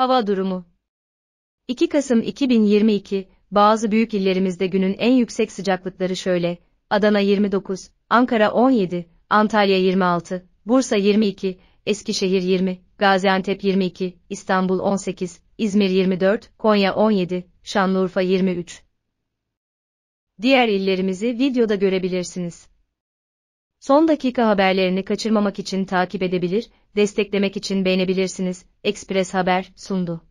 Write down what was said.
Hava durumu 2 Kasım 2022, bazı büyük illerimizde günün en yüksek sıcaklıkları şöyle, Adana 29, Ankara 17, Antalya 26, Bursa 22, Eskişehir 20, Gaziantep 22, İstanbul 18, İzmir 24, Konya 17, Şanlıurfa 23. Diğer illerimizi videoda görebilirsiniz. Son dakika haberlerini kaçırmamak için takip edebilir, desteklemek için beğenebilirsiniz. Express Haber sundu.